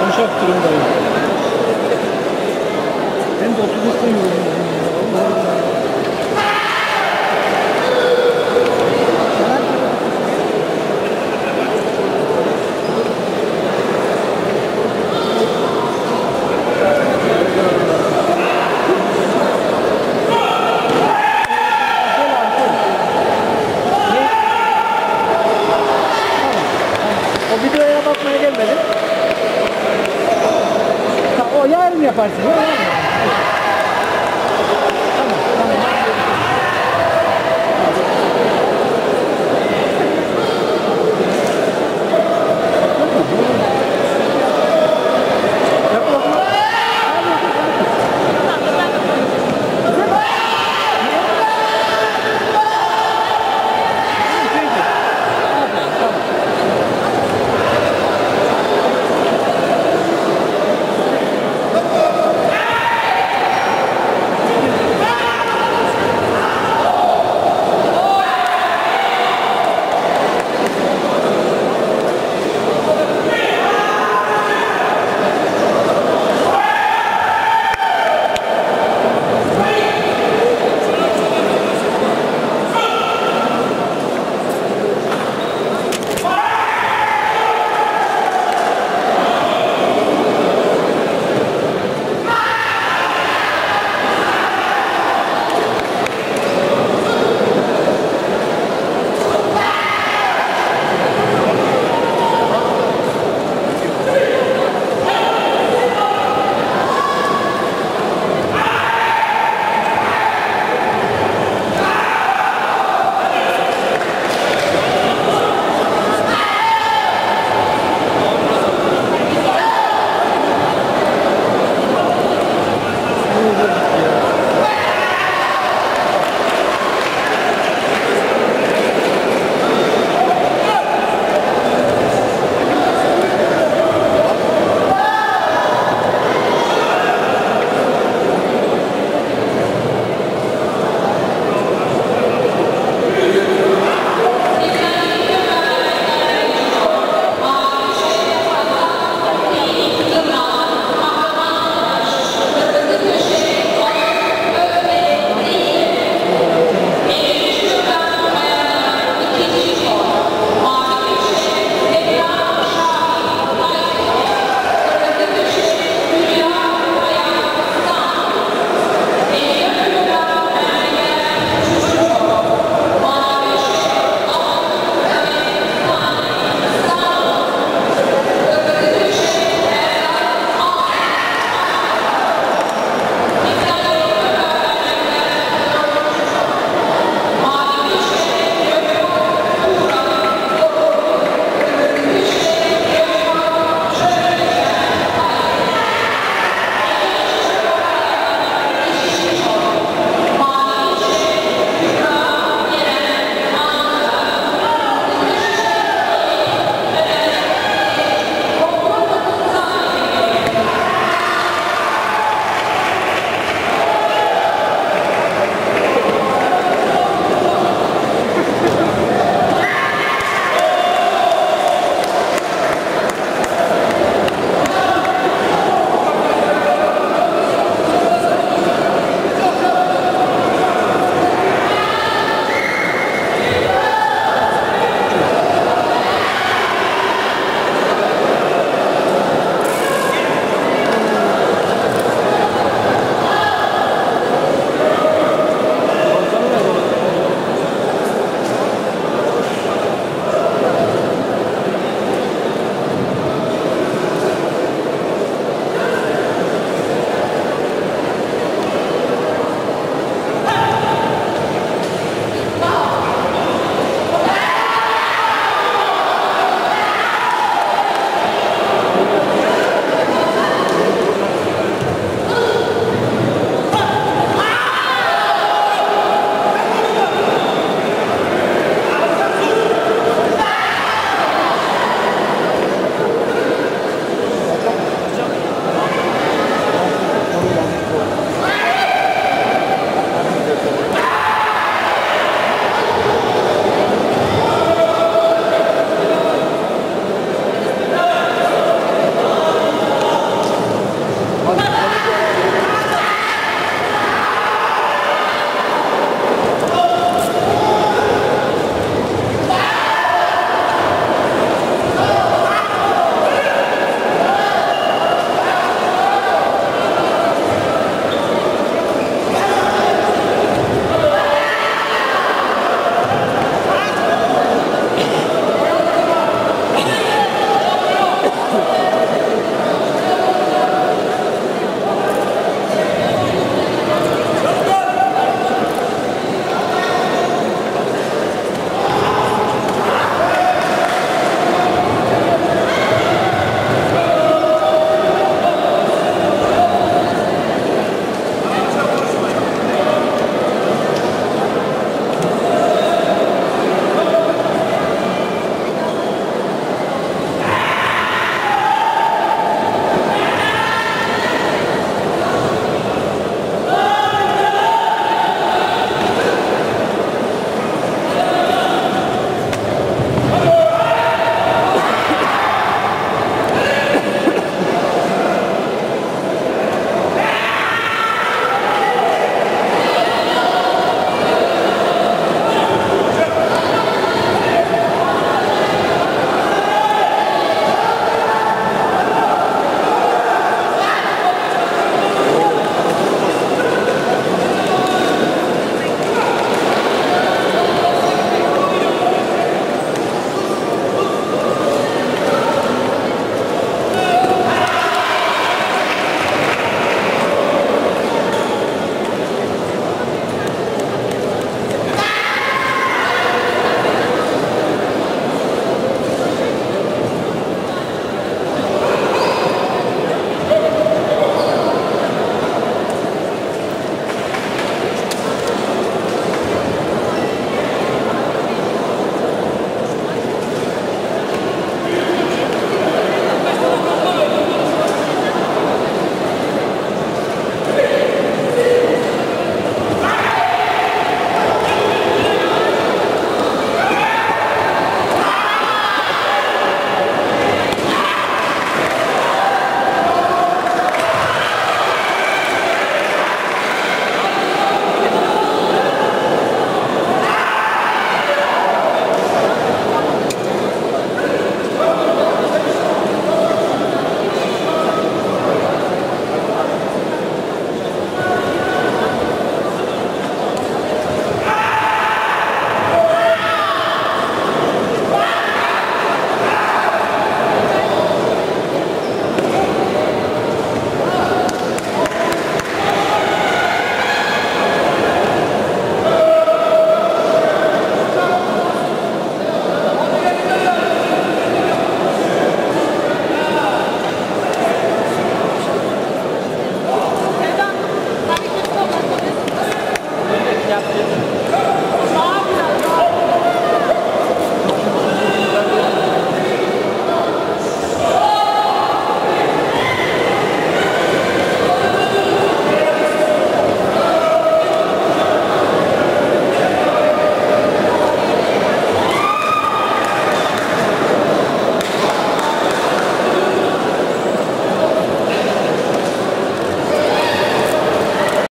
Konuşak durumdayım. Hem de otobüsten yürüyorum.